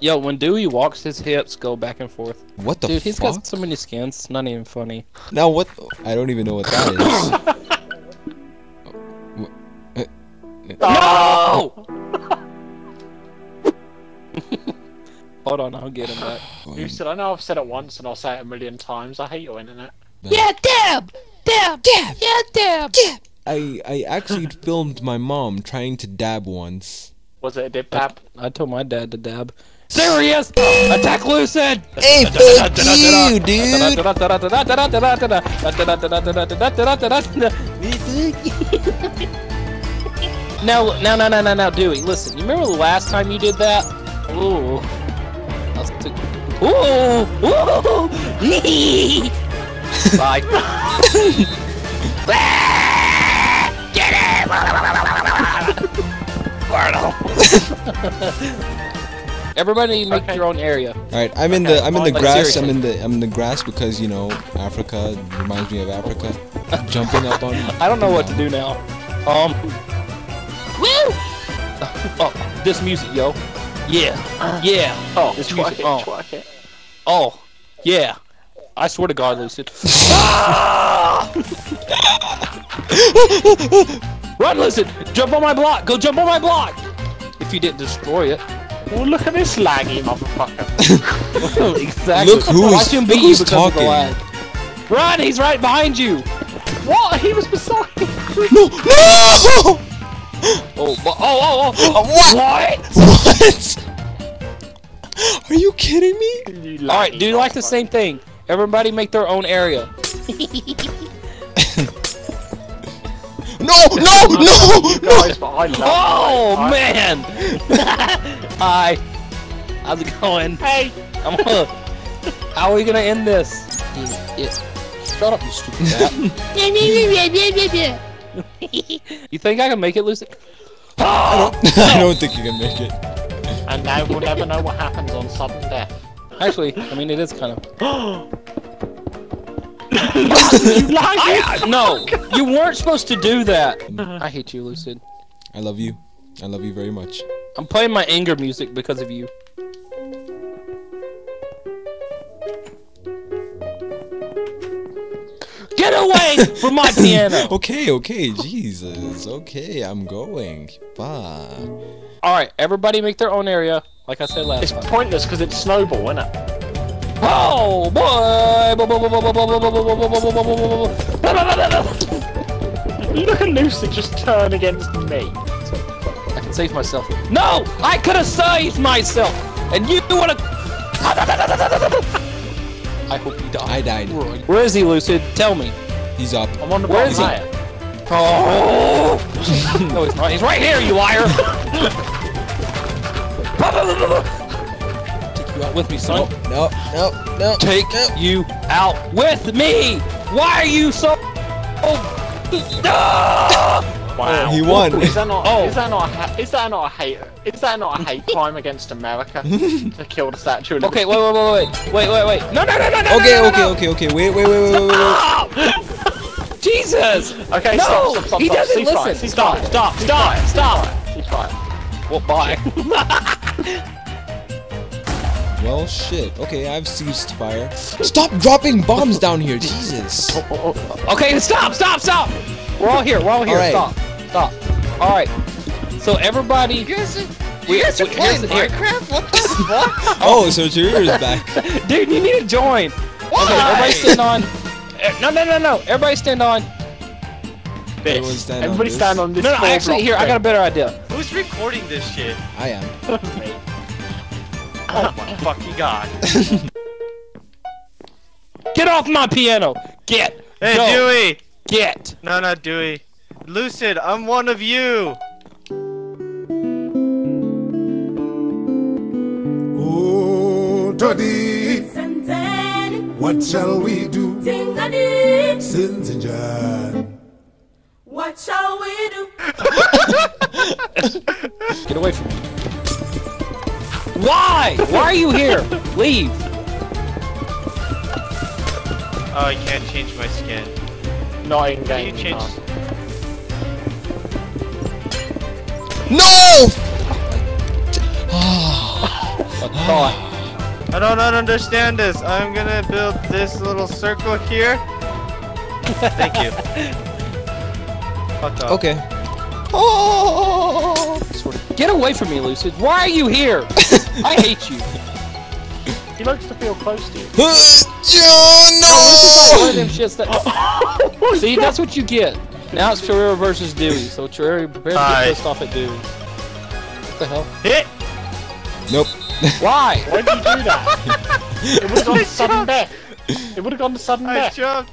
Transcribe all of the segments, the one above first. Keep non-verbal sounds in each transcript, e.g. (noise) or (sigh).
Yo, when Dewey walks, his hips go back and forth. What the Dude, he's got so many skins. Not even funny. Now what? I don't even know what that is. (laughs) No! Oh. (laughs) Hold on, I'll get him back. (sighs) You said I know I've said it once and I'll say it a million times. I hate your internet. Yeah, dab! Dab! Dab! Yeah, dab! Dab! I I actually (laughs) filmed my mom trying to dab once. Was it a dip dab? I told my dad to dab. Is! Attack Lucid! Hey, fuck you, dude! Now, now, now, now, now, now, Dewey, listen. You remember the last time you did that? Ooh. That was too- Ooh! Ooh! Bye. (laughs) (laughs) Get him! (laughs) Everybody make Okay. your own area. All right, I'm in Okay, the I'm in the like, grass. seriously. I'm in the I'm in the grass because you know Africa reminds me of Africa. (laughs) Jumping up on. I don't know what to do now. Um. Woo! (laughs) Oh, this music, yo. Yeah. Yeah. Oh, This music. Oh. Oh. Yeah. I swear to God, Lucid. (laughs) Run, Lucid! Jump on my block! Go jump on my block! If you didn't destroy it. Well, look at this laggy motherfucker. (laughs) exactly. Look who's- Watch him look beat you who's of the talking. lag. Run! He's right behind you! what? He was beside me. No! No! Oh, bu- oh, oh, oh! Uh, what? What? What? Are you kidding me? Alright, laggy do like the same thing. Everybody make their own area. (laughs) No! No! No! No! Guys, but Oh I- man! (laughs) Hi. How's it going? Hey, I'm gonna. How are we gonna end this? Yeah, yeah. Shut up, you stupid rat. (laughs) You think I can make it, Lucy? (laughs) I don't think you can make it. and now we'll never know what happens on sudden death. Actually, I mean it is kind of. (gasps) (gasps) (gasps) (laughs) you laggy. I, no, (laughs) oh, you weren't supposed to do that. Uh-huh. I hate you, Lucid. I love you. I love you very much. I'm playing my anger music because of you. Get away from my (laughs) piano! Okay, okay, Jesus. Okay, I'm going. Fuck. Alright, everybody make their own area, like I said last It's time. pointless because it's snowball, isn't it? Oh boy! Look at Lucy just turn against me. I can save myself. No! I could have saved myself! And you wanna. I hope you die. I died. Where is he, Lucid? Tell me. He's up. I'm on the Where bottom he? Oh! (laughs) no, he's not. He's right here, you liar! (laughs) Take you out with me, son. No, no, no. Take no. you out with me! Why are you so. Oh! Ah! Wow. He won. Is that not? Oh. Is that not? A is that not a hate? Is that not a hate (laughs) crime against America (laughs) to kill the Statue of Okay, wait, wait, wait, wait, wait, wait, wait. No, no, no, no, no. Okay, no, no, okay, no. okay, okay. Wait, wait, wait, wait, wait, wait. Stop! Jesus! Okay, No, stop, stop, stop, he stop. doesn't Cease fire, listen. cease Stop, fire, stop, cease stop, fire, stop. Cease fire. Well, bye. (laughs) Well, shit. Okay, I've ceased fire. Stop dropping bombs down here, Jesus. okay, stop, stop, stop! We're all here, we're all here. All right. Stop, stop. All right. So everybody, You guys are, we, you guys are we- playing here- Minecraft? What the fuck? (laughs) Oh, so Cheer's back. (laughs) dude, you need to join. Okay, everybody stand on. eh, No, no, no, no. Everybody stand on. Everyone stand on Everybody this. stand on this. No, no. Actually, block here, I got a better idea. Who's recording this shit? I am. (laughs) Oh my fucking god. (laughs) Get off my piano. Get. Hey, Go. Dewey! Get. No, not Dewey. Lucid, I'm one of you! Oh, Toddy, what shall we do? Tingadi, Sinzinjan. what shall we do? (laughs) Get away from me. Why? Why are you here? Leave. Oh, I can't change my skin. No, in Can you game. change? No! I thought. I don't understand this. I'm gonna build this little circle here. Thank you. (laughs) Fuck off. Okay. Oh! Sort of. Get away from me, Lucid. Why are you here? (laughs) I hate you. He likes to feel close to you. Uh, oh, one of them no! shits that. (laughs) Oh See, that's what you get. Now it's Cherirra versus Dewey, so Cherirra better Hi. get pissed off at Dewey. What the hell? Hit. Nope. (laughs) Why? Why did you do that? it would have gone to sudden death. It would have gone to sudden I death. jumped.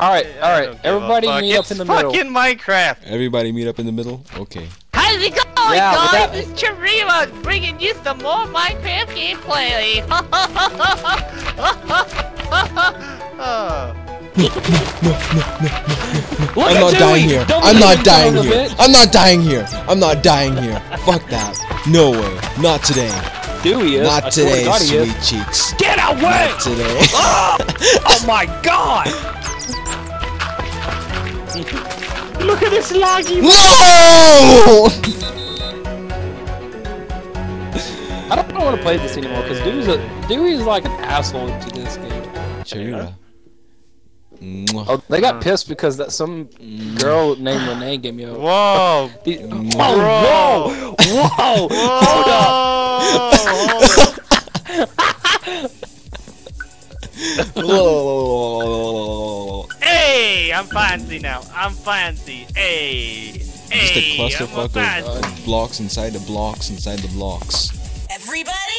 Alright, I alright. don't give a Everybody meet up It's in the middle. fucking Minecraft. Everybody meet up in the middle? Okay. How's it going, Yeah, but guys? that- It's Cherirra bringing you some more Minecraft gameplay. Oh. (laughs) Look I'm not dying here. I'm not dying son of a here. I'm not dying here. I'm not dying here. Fuck that. No way. Not today. Dewey is. Not swear today, God he is. sweet cheeks. Get away! Not today. (laughs) Oh, oh my god! (laughs) Look at this laggy. No! (laughs) I don't want to play this anymore because Dewey's a Dewey's like an asshole into this game. Cherirra. Oh, they got pissed because that some girl named Renee gave me a. Whoa. (laughs) The, oh, whoa! Whoa! Hold up! Whoa. (laughs) Hey, I'm fancy now. I'm fancy. Hey. Just a clusterfuck fancy. of blocks inside the blocks inside the blocks. Everybody